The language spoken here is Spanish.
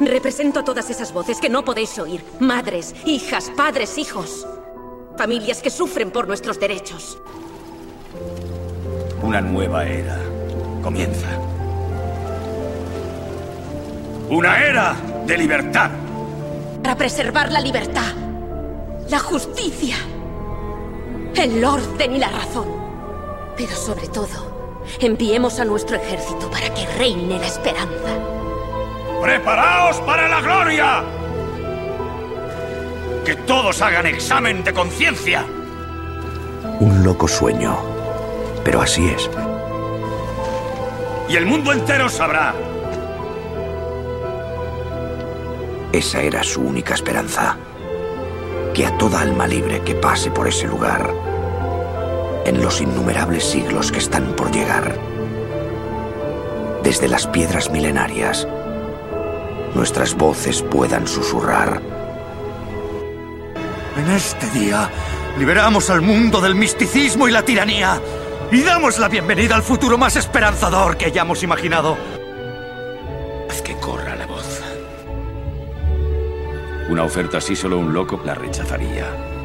Represento a todas esas voces que no podéis oír. Madres, hijas, padres, hijos. Familias que sufren por nuestros derechos. Una nueva era comienza. Una era de libertad. Para preservar la libertad, la justicia, el orden y la razón. Pero sobre todo, enviemos a nuestro ejército para que reine la esperanza. ¡Preparaos para la gloria! ¡Que todos hagan examen de conciencia! Un loco sueño, pero así es. Y el mundo entero sabrá. Esa era su única esperanza. Que a toda alma libre que pase por ese lugar, en los innumerables siglos que están por llegar, desde las piedras milenarias, nuestras voces puedan susurrar. En este día, liberamos al mundo del misticismo y la tiranía y damos la bienvenida al futuro más esperanzador que hayamos imaginado. Haz que corra la voz. Una oferta así solo un loco la rechazaría.